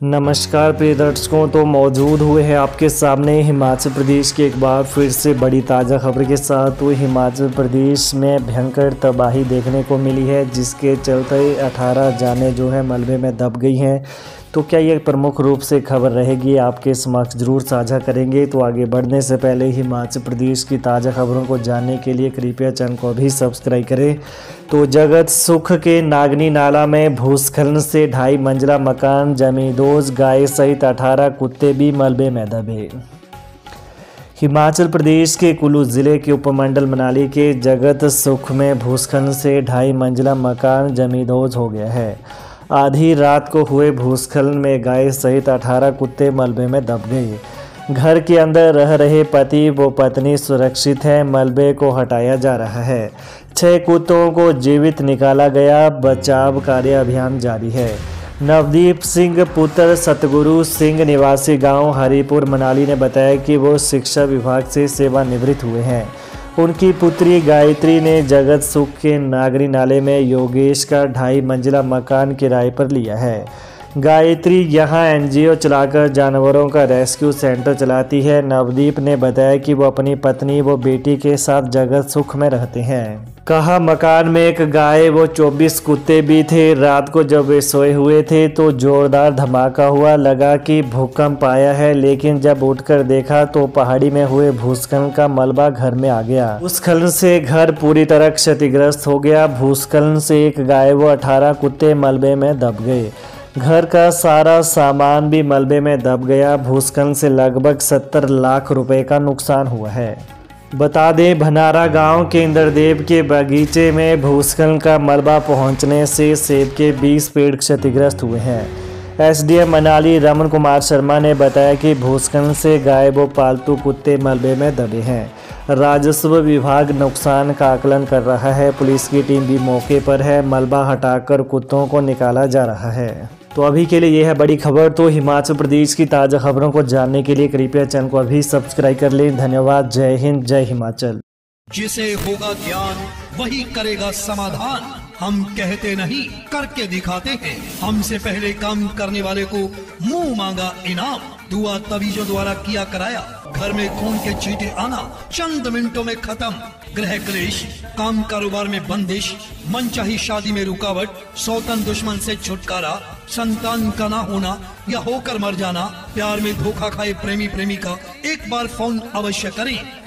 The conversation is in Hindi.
नमस्कार प्रिय दर्शकों तो मौजूद हुए हैं आपके सामने हिमाचल प्रदेश की एक बार फिर से बड़ी ताज़ा खबर के साथ। तो हिमाचल प्रदेश में भयंकर तबाही देखने को मिली है, जिसके चलते 18 जाने जो है मलबे में दब गई हैं। तो क्या ये प्रमुख रूप से खबर रहेगी? आपके समक्ष ज़रूर साझा करेंगे। तो आगे बढ़ने से पहले हिमाचल प्रदेश की ताज़ा खबरों को जानने के लिए कृपया चैनल को भी सब्सक्राइब करें। तो जगत सुख के नागनी नाला में भूस्खलन से ढाई मंजिला मकान जमींदोज गाय सहित 18 कुत्ते भी मलबे में दबे हिमाचल प्रदेश के कुल्लू ज़िले के उपमंडल मनाली के जगत सुख में भूस्खलन से ढाई मंजिला मकान जमींदोज हो गया है। आधी रात को हुए भूस्खलन में गाय सहित 18 कुत्ते मलबे में दब गए। घर के अंदर रह रहे पति, व पत्नी सुरक्षित हैं, मलबे को हटाया जा रहा है। छह कुत्तों को जीवित निकाला गया, बचाव कार्य अभियान जारी है। नवदीप सिंह, पुत्र सतगुरु सिंह, निवासी गाँव हरिपुर, मनाली ने बताया कि वो शिक्षा विभाग से सेवानिवृत्त हुए हैं। उनकी पुत्री गायत्री ने जगत सुख के नागरी नाले में योगेश का ढाई मंजिला मकान किराए पर लिया है। गायत्री यहाँ एनजीओ चलाकर जानवरों का रेस्क्यू सेंटर चलाती है। नवदीप ने बताया कि वो अपनी पत्नी, व बेटी के साथ जगत सुख में रहते हैं। कहा, मकान में एक गाय, व 24 कुत्ते भी थे। रात को जब वे सोए हुए थे तो जोरदार धमाका हुआ। लगा कि भूकंप आया है, लेकिन जब उठकर देखा तो पहाड़ी में हुए भूस्खलन का मलबा घर में आ गया। भूस्खलन से घर पूरी तरह क्षतिग्रस्त हो गया। भूस्खलन से एक गाय व अठारह कुत्ते मलबे में दब गए। घर का सारा सामान भी मलबे में दब गया। भूस्खलन से लगभग 70 लाख रुपए का नुकसान हुआ है। बता दें, भनारा गाँव के इंद्रदेव के बगीचे में भूस्खलन का मलबा पहुँचने से सेब के 20 पेड़ क्षतिग्रस्त हुए हैं। एसडीएम मनाली रमन कुमार शर्मा ने बताया कि भूस्खलन से गाय व पालतू कुत्ते मलबे में दबे हैं। राजस्व विभाग नुकसान का आकलन कर रहा है। पुलिस की टीम भी मौके पर है। मलबा हटाकर कुत्तों को निकाला जा रहा है। तो अभी के लिए यह है बड़ी खबर। तो हिमाचल प्रदेश की ताज़ा खबरों को जानने के लिए कृपया चैनल को अभी सब्सक्राइब कर लें। धन्यवाद। जय हिंद, जय हिमाचल। जिसे होगा ज्ञान, वही करेगा समाधान। हम कहते नहीं, करके दिखाते हैं। हमसे पहले काम करने वाले को मुँह मांगा इनाम। दुआ तवीजों द्वारा किया कराया। घर में खून के चीटे आना, चंद मिनटों में खत्म। ग्रह क्लेश, काम कारोबार में बंदिश मन चाही शादी में रुकावट, सौतन दुश्मन से छुटकारा, संतान का ना होना या होकर मर जाना, प्यार में धोखा खाए प्रेमी प्रेमी का एक बार फ़ोन अवश्य करें।